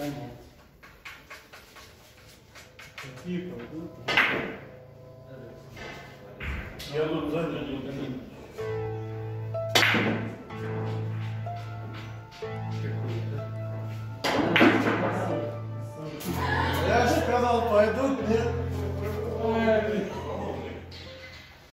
Понятно. Какие продукты? Я тут сзади не удалил. Я же сказал, пойдут, нет?